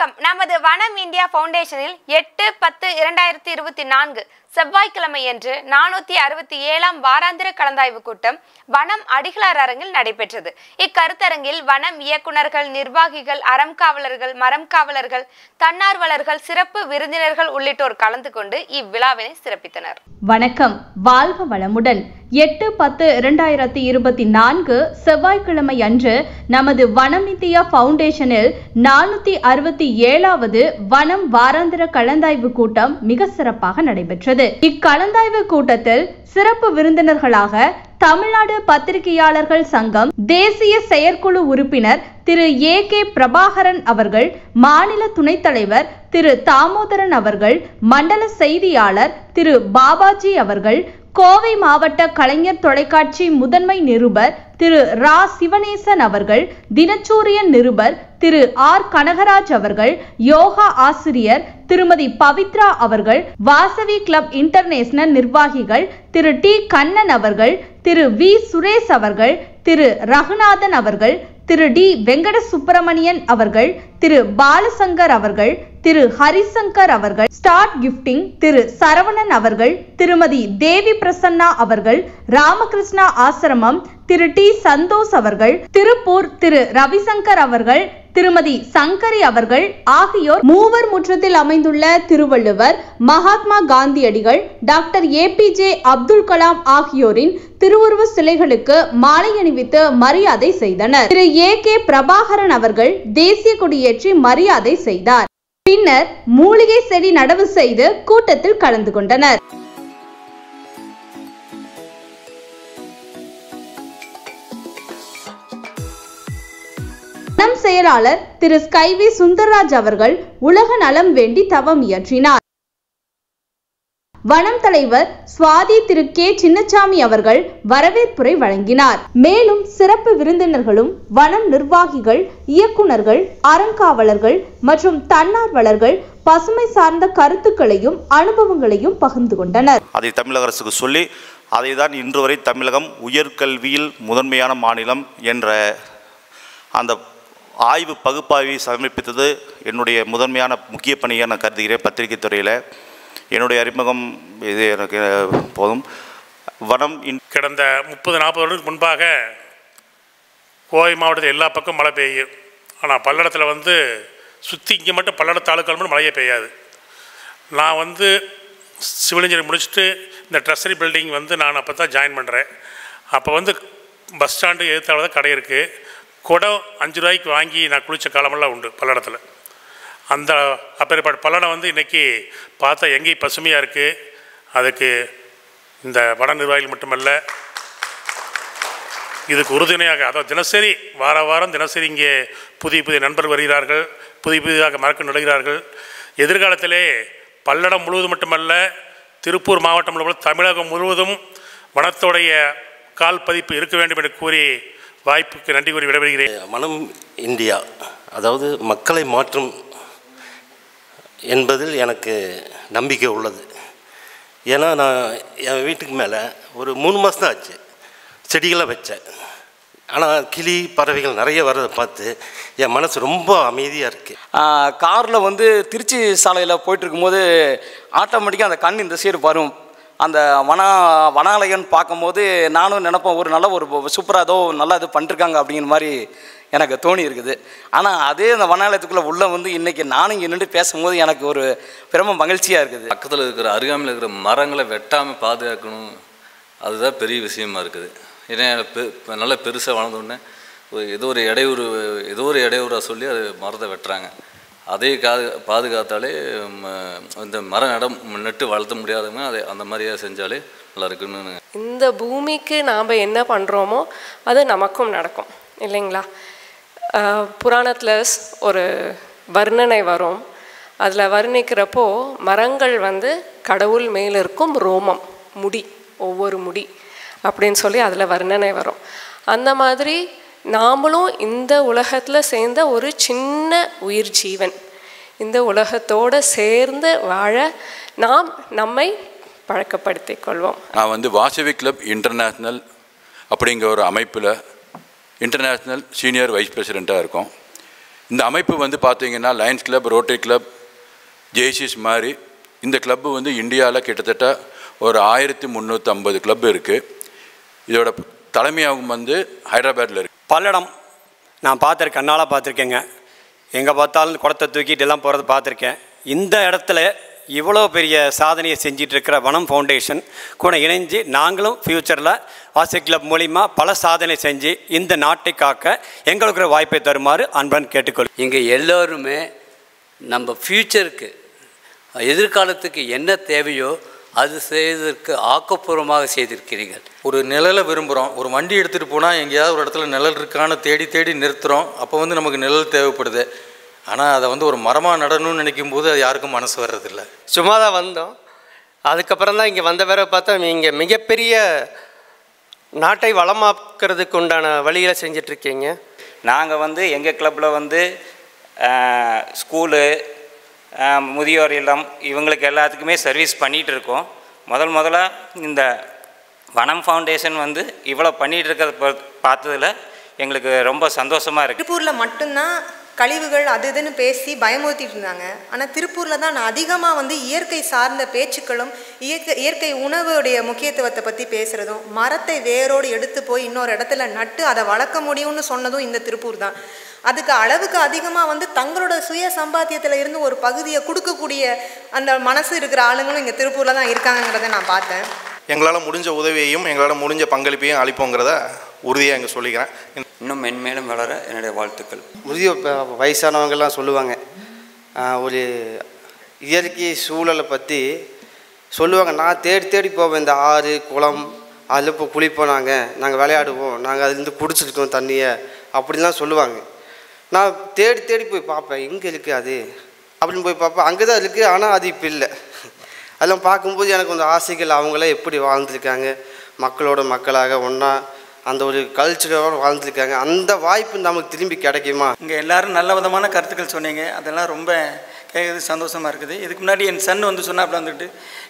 வணக்கம். நமது வனம் இந்தியா ஃபவுண்டேஷனில் எட்டு பத்து இரண்டாயிரத்தி இருபத்தி நான்கு செவ்வாய்க்கிழமையன்று நானூத்தி அறுபத்தி ஏழாம் வாராந்திர கலந்தாய்வு கூட்டம் வனம் அடிகளார் அரங்கில் நடைபெற்றது. இக்கருத்தரங்கில் வனம் இயக்குனர்கள் நிர்வாகிகள் அறம் காவலர்கள் மரம் காவலர்கள் தன்னார்வலர்கள் சிறப்பு விருந்தினர்கள் உள்ளிட்டோர் கலந்து கொண்டு இவ்விழாவினை சிறப்பித்தனர். வணக்கம். வாழ்க வளமுடன். எட்டு பத்து இரண்டாயிரத்தி இருபத்தி நான்கு செவ்வாய்க்கிழமை அன்று நமது வனம் இந்தியா பவுண்டேஷனில் நானூத்தி அறுபத்தி ஏழாவது வனம் வாராந்திர கலந்தாய்வு கூட்டம் மிக சிறப்பாக நடைபெற்றது. இக்கலந்தாய்வு கூட்டத்தில் சிறப்பு விருந்தினர்களாக தமிழ்நாடு பத்திரிகையாளர்கள் சங்கம் தேசிய செயற்குழு உறுப்பினர் திரு ஏ கே பிரபாகரன் அவர்கள் மாநில துணைத் தலைவர் திரு தாமோதரன் அவர்கள் மண்டல செய்தியாளர் திரு பாபாஜி அவர்கள் கோவை மாவட்ட கலைஞர் தொலைக்காட்சி முதன்மை நிருபர் திரு ரா. சிவனேசன் அவர்கள் தினச்சூரியன் நிருபர் திரு ஆர். கனகராஜ் அவர்கள் யோகா ஆசிரியர் திருமதி பவித்ரா அவர்கள் வாசவி கிளப் இன்டர்நேஷனல் நிர்வாகிகள் திரு டி. கண்ணன் அவர்கள் திரு வி. சுரேஷ் அவர்கள் திரு ரகுநாதன் அவர்கள் திரு டி. வெங்கட சுப்பிரமணியன் அவர்கள் திரு பாலசங்கர் அவர்கள் திரு ஹரிசங்கர் அவர்கள் ஸ்டார்ட் கிஃப்டிங் திரு சரவணன் அவர்கள் திருமதி தேவி பிரசன்னா அவர்கள் ராமகிருஷ்ணா ஆசிரமம் திரு டி சந்தோஷ் அவர்கள் திருப்பூர் திரு ரவிசங்கர் அவர்கள் திருமதி சங்கரி அவர்கள் ஆகியோர் மூவர் முற்றத்தில் அமைந்துள்ள திருவள்ளுவர் மகாத்மா காந்தியடிகள் டாக்டர் ஏபிஜே அப்துல் கலாம் ஆகியோரின் திருவுருவ சிலைகளுக்கு மாலை அணிவித்து மரியாதை செய்தனர். திரு ஏ கே பிரபாகரன் அவர்கள் தேசிய கொடியேற்றி மரியாதை செய்தார். பின்னர் மூலிகை செடி நடவு செய்து கூட்டத்தில் கலந்து கொண்டனர். செயலாளர் திரு ஸ்கைவி சுந்தர்ராஜ் அவர்கள் உலக நலம் வேண்டி தவம் இயற்றினார். வனம் தலைவர் சுவாதி திரு கே. சின்னசாமி அவர்கள் வரவேற்புரை வழங்கினார். மேலும் சிறப்பு விருந்தினர்களும் வனம் நிர்வாகிகள் இயக்குனர்கள் அறங்காவலர்கள் மற்றும் தன்னார்வலர்கள் பசுமை சார்ந்த கருத்துக்களையும் அனுபவங்களையும் பகிர்ந்து கொண்டனர். அதை தமிழக அரசுக்கு சொல்லி அதை தான் இன்று வரை தமிழகம் உயர்கல்வியில் முதன்மையான மாநிலம் என்ற அந்த ஆய்வு பகுப்பாய்வை சமர்ப்பித்தது என்னுடைய முதன்மையான முக்கிய பணியாக நான் கருதுகிறேன் பத்திரிகை துறையில். என்னுடைய அறிமுகம் இது எனக்கு போதும். வனம் இன் கடந்த முப்பது நாற்பது வருடத்துக்கு முன்பாக கோவை மாவட்டத்தில் எல்லா பக்கம் மழை பெய்யும். ஆனால் பல்லடத்தில் வந்து சுற்றி இங்கே மட்டும் பல்லட தாலுக்கால் மட்டும் மழையே பெய்யாது. நான் வந்து சிவில் இன்ஜினியர் முடிச்சுட்டு இந்த ட்ரெஸரி பில்டிங் வந்து நான் அப்போ தான் ஜாயின் பண்ணுறேன் அப்போ வந்து பஸ் ஸ்டாண்டு எதிர்த்தால தான் கடை இருக்குது குடம் அஞ்சு ரூபாய்க்கு வாங்கி நான் குளித்த காலமெல்லாம் உண்டு பல்லடத்தில். அந்த அப்பேற்பட்ட பல்லடம் வந்து இன்றைக்கி பார்த்தா எங்கேயும் பசுமையாக இருக்குது அதுக்கு இந்த வட நிர்வாகிகள் மட்டுமல்ல இதுக்கு உறுதுணையாக அதாவது தினசரி வார வாரம் தினசரி இங்கே புதிய புதிய நண்பர்கள் வருகிறார்கள் புதிய புதிதாக மறக்க நுழைகிறார்கள் எதிர்காலத்திலே பல்லடம் முழுவதும் மட்டுமல்ல திருப்பூர் மாவட்டம் முழுவதும் தமிழகம் முழுவதும் வனத்தோடைய கால் பதிப்பு இருக்க வேண்டும் என்று கூறி வாய்ப்புக்கு நன்றி கூறி விடைபெறுகிறேன். மனம் இந்தியா அதாவது மக்களை மாற்றும் என்பதில் எனக்கு நம்பிக்கை உள்ளது. ஏன்னா நான் என் வீட்டுக்கு மேலே ஒரு மூணு மாதம் தான் ஆச்சு. செடிகளை வச்சேன். ஆனால் கிளி பறவைகள் நிறைய வர்றதை பார்த்து என் மனசு ரொம்ப அமைதியாக இருக்குது காரில் வந்து திருச்சி சாலையில் போயிட்டு இருக்கும்போது ஆட்டோமேட்டிக்காக அந்த கண் இந்த சீர் வரும். அந்த வன வனாலயன் பார்க்கும்போது நானும் நினப்பேன் ஒரு நல்ல ஒரு சூப்பராக ஏதோ நல்லா இது பண்ணிருக்காங்க அப்படிங்கிற மாதிரி எனக்கு தோணி இருக்குது. ஆனால் அதே அந்த வனாலயத்துக்குள்ளே உள்ளே வந்து இன்றைக்கி நானும் இங்கே நின்று பேசும்போது எனக்கு ஒரு பிரம மகிழ்ச்சியாக இருக்குது. பக்கத்தில் இருக்கிற அருகாமையில் இருக்கிற மரங்களை வெட்டாமல் பாதுகாக்கணும். அதுதான் பெரிய விஷயமா இருக்குது. ஏன்னா பெ இப்ப நல்லா பெருசாக வளர்ந்தோடனே ஒரு ஏதோ ஒரு இடையூறு ஏதோ ஒரு இடையூறாக சொல்லி அது மரத்தை வெட்டுறாங்க. அதே கா பாதுகாத்தாலே இந்த மரம் இடம் நட்டு வளர்த்த முடியாதவங்க அதை அந்த மாதிரியே செஞ்சாலே நல்லா இருக்குன்னு இந்த பூமிக்கு நாம் என்ன பண்ணுறோமோ அது நமக்கும் நடக்கும். இல்லைங்களா? புராணத்தில் ஒரு வர்ணனை வரும். அதில் வர்ணிக்கிறப்போ மரங்கள் வந்து கடவுள் மேல் இருக்கும் ரோமம் முடி ஒவ்வொரு முடி அப்படின்னு சொல்லி அதில் வர்ணனை வரும். அந்த மாதிரி நாமளும் இந்த உலகத்தில் சேர்ந்த ஒரு சின்ன உயிர் ஜீவன். இந்த உலகத்தோடு சேர்ந்து வாழ நாம் நம்மை பழக்கப்படுத்திக் கொள்வோம். நான் வந்து வாசவி கிளப் இன்டர்நேஷ்னல் அப்படிங்கிற ஒரு அமைப்பில் இன்டர்நேஷ்னல் சீனியர் வைஸ் பிரசிடெண்ட்டாக இருக்கும். இந்த அமைப்பு வந்து பார்த்தீங்கன்னா Lions Club Rotary Club Jaycees மாதிரி இந்த கிளப்பு வந்து இந்தியாவில் கிட்டத்தட்ட ஒரு ஆயிரத்தி முந்நூற்றம்பது கிளப் இருக்குது இதோட தலைமையாகவும் வந்து ஹைதராபாத்தில் இருக்குது பல்லடம் நான் பார்த்துருக்கேன் கண்ணால் பார்த்துருக்கேங்க. எங்கே பார்த்தாலும் குடத்தை தூக்கிட்டு எல்லாம் போகிறத பார்த்துருக்கேன். இந்த இடத்துல இவ்வளோ பெரிய சாதனையை செஞ்சிட்டு இருக்கிற வனம் ஃபவுண்டேஷன் கூட இணைஞ்சு நாங்களும் ஃப்யூச்சரில் வாசி கிளப் மூலிமா பல சாதனை செஞ்சு இந்த நாட்டை காக்க எங்களுக்கு ஒரு வாய்ப்பை தருமாறு அன்பன் கேட்டுக்கொள். இங்கே எல்லோருமே நம்ம ஃப்யூச்சருக்கு எதிர்காலத்துக்கு என்ன தேவையோ அது செய்வதற்கு ஆக்கப்பூர்வமாக செய்திருக்கிறீர்கள். ஒரு நிழலை விரும்புகிறோம் ஒரு வண்டி எடுத்துகிட்டு போனால் எங்கேயாவது ஒரு இடத்துல நிழல் இருக்கான்னு தேடி தேடி நிறுத்துகிறோம் அப்போ வந்து நமக்கு நிழல் தேவைப்படுது. ஆனால் அதை வந்து ஒரு மரமாக நடணும்னு நினைக்கும் போது அது யாருக்கும் மனசு வர்றதில்ல. சும்மா தான் வந்தோம். அதுக்கப்புறம் தான் இங்கே வந்த பிறகு பார்த்தா இங்கே மிகப்பெரிய நாட்டை வளமாக்குறதுக்கு உண்டான வழிகளை செஞ்சிட்ருக்கீங்க. நாங்கள் வந்து எங்கள் கிளப்பில் வந்து ஸ்கூலு முதியோர் இல்லம் இவங்களுக்கு எல்லாத்துக்குமே சர்வீஸ் பண்ணிகிட்டு இருக்கோம் முதல் முதல்ல இந்த வனம் ஃபவுண்டேஷன் வந்து இவ்வளோ பண்ணிகிட்டு இருக்கிறத பார்த்ததுல எங்களுக்கு ரொம்ப சந்தோஷமாக இருக்குது திருப்பூரில் மட்டும்தான் கழிவுகள் அது இதுன்னு பேசி பயமுறுத்திட்டு இருந்தாங்க. ஆனால் திருப்பூரில் தான் நான் அதிகமாக வந்து இயற்கை சார்ந்த பேச்சுக்களும் இயற்கை இயற்கை உணவுடைய முக்கியத்துவத்தை பற்றி பேசுகிறதும் மரத்தை வேரோடு எடுத்து போய் இன்னொரு இடத்துல நட்டு அதை வளர்க்க முடியும்னு சொன்னதும் இந்த திருப்பூர் தான். அதுக்கு அளவுக்கு அதிகமாக வந்து தங்களோட சுய சம்பாத்தியத்தில் இருந்து ஒரு பகுதியை கொடுக்கக்கூடிய அந்த மனசு இருக்கிற ஆளுங்களும் இங்கே திருப்பூரில் தான் இருக்காங்கங்கிறத நான் பார்த்தேன். எங்களால் முடிஞ்ச உதவியையும் எங்களால் முடிஞ்ச பங்களிப்பையும் அளிப்போங்கிறத உறுதியாக இங்கே சொல்லிக்கிறேன். இன்னும் மென்மேலும் வளர என்னுடைய வாழ்த்துக்கள். முதிய வயசானவங்கெல்லாம் சொல்லுவாங்க. ஒரு இயற்கை சூழலை பற்றி சொல்லுவாங்க. நான் தேடி தேடி போவேன். இந்த ஆறு குளம் அதில் இப்போ குளிப்போம் நாங்கள் நாங்கள் விளையாடுவோம். நாங்கள் அதுலேருந்து குடிச்சிருக்கோம் தண்ணியை. அப்படிலாம் சொல்லுவாங்க. நான் தேடி தேடி போய் பார்ப்பேன். எங்கே இருக்குது அது? அப்படின்னு போய் பார்ப்பேன். அங்கே தான் இருக்குது ஆனால் அது இப்போ இல்லை. அதெல்லாம் பார்க்கும்போது எனக்கு கொஞ்சம் ஆசைகள். அவங்களாம் எப்படி வாழ்ந்துருக்காங்க? மக்களோட மக்களாக ஒன்றா அந்த ஒரு கல்ச்சரோட வாழ்ந்துருக்காங்க. அந்த வாய்ப்பு நமக்கு திரும்பி கிடைக்குமா? இங்கே எல்லாரும் நல்ல விதமான கருத்துக்கள் சொன்னீங்க. அதெல்லாம் ரொம்ப கேட்குறது சந்தோஷமாக இருக்குது. இதுக்கு முன்னாடி என் சன் வந்து சொன்னாப்புல வந்துட்டு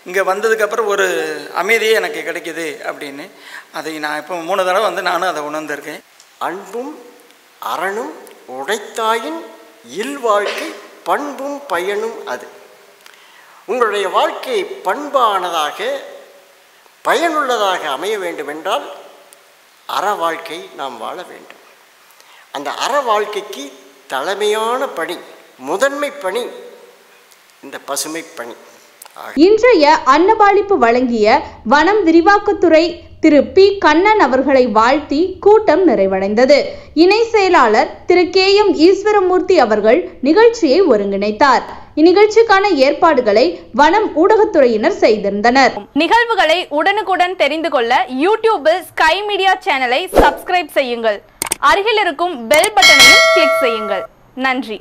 இங்கே வந்ததுக்கப்புறம் ஒரு அமைதியே எனக்கு கிடைக்குது அப்படின்னு. அதை நான் இப்போ மூணு தடவை வந்து நானும் அதை உணர்ந்திருக்கேன். அன்பும் அரணும் உடைத்தாயின் இல்வாழ்க்கை பண்பும் பயனும் அது. உங்களுடைய வாழ்க்கை பண்பானதாக பயனுள்ளதாக அமைய வேண்டுமென்றால் அற வாழ்க்கை நாம் வாழ வேண்டும். அந்த அற வாழ்க்கைக்கு தலைமையான பணி முதன்மை பணி இந்த பசுமை பணி. இன்றைய அன்னபாளிப்பு வழங்கிய வனம் விரிவாக்கத்துறை திரு பி. கண்ணன் அவர்களை வாழ்த்தி கூட்டம் நிறைவடைந்தது. இணை செயலாளர் திரு கே. எம். ஈஸ்வரமூர்த்தி அவர்கள் நிகழ்ச்சியை ஒருங்கிணைத்தார். இந்நிகழ்ச்சிக்கான ஏற்பாடுகளை வனம் ஊடகத்துறையினர் செய்திருந்தனர். நிகழ்வுகளை உடனுக்குடன் தெரிந்து கொள்ள யூடியூபில் ஸ்கை மீடியா சேனலை சப்ஸ்கிரைப் செய்யுங்கள். அருகில் இருக்கும் பெல் பட்டனையும் கிளிக் செய்யுங்கள். நன்றி.